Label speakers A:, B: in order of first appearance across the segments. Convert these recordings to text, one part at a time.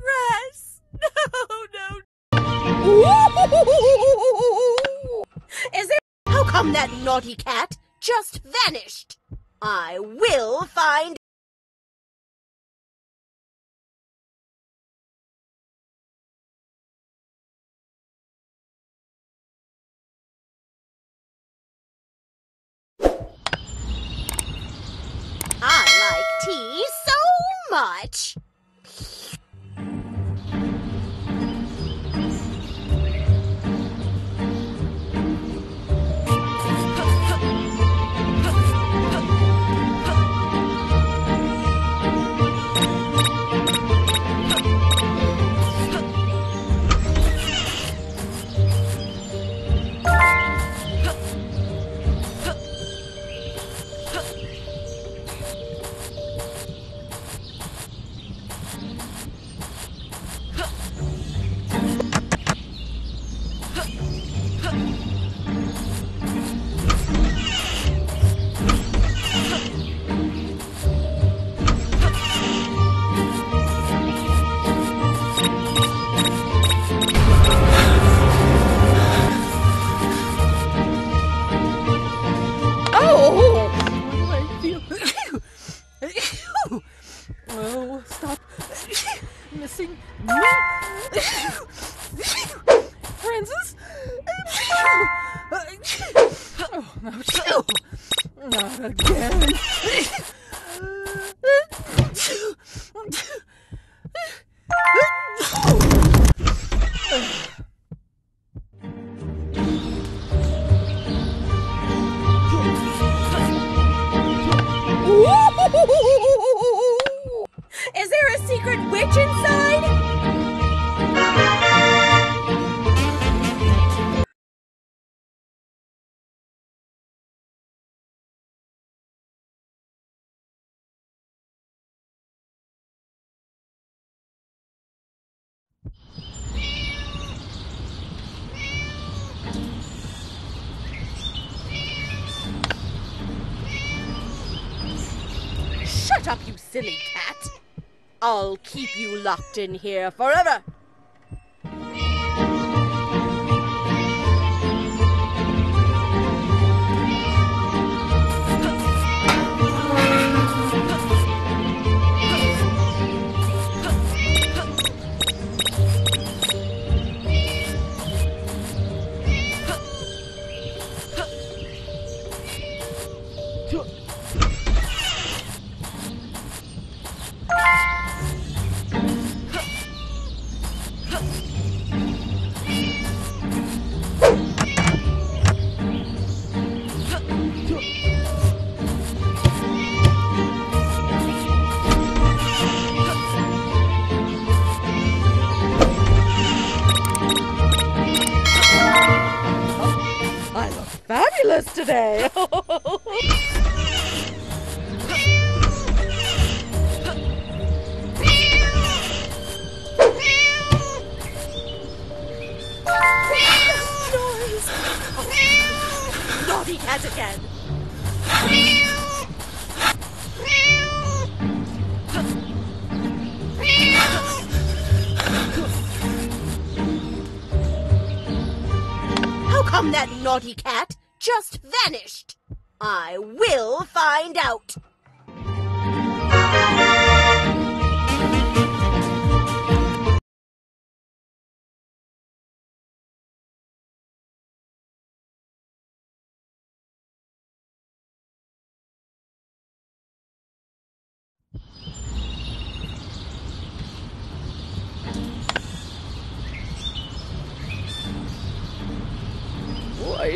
A: dress. No, no. Is there? How come that naughty cat just vanished? I will find. I like tea so much.
B: Not again.
A: Shut up, you silly cat. I'll keep you locked in here forever. Fabulous today. Naughty cat again. How come that naughty cat just vanished? I will find out.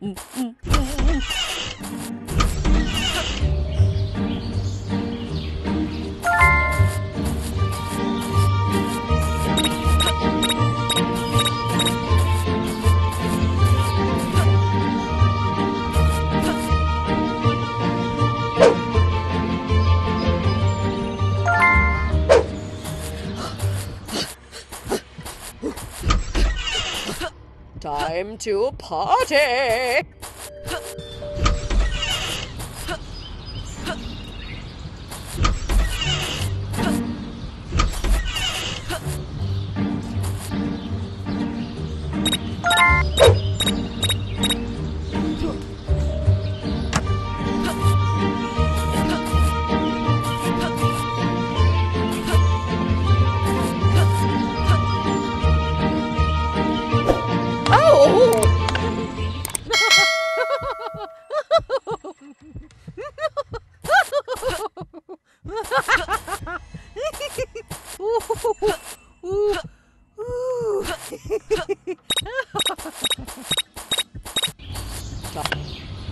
B: 嗯嗯。
A: Time to party!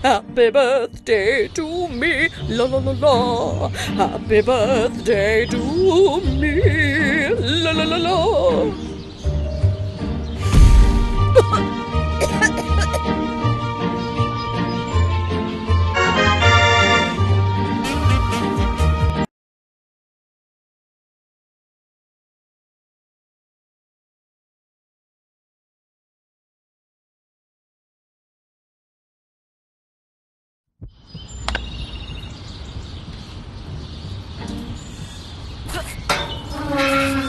A: Happy birthday to me, la la la la. Happy birthday to me, la la la la.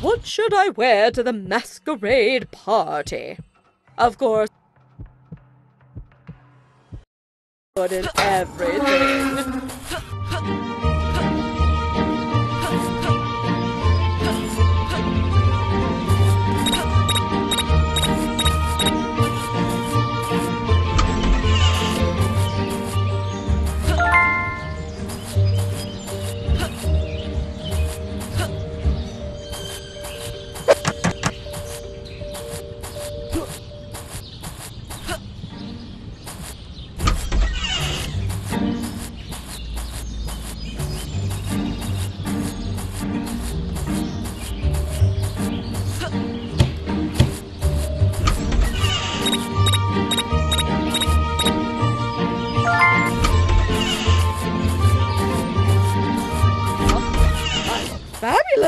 A: What should I wear to the masquerade party? Of course, good in everything.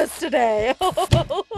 A: I'm today!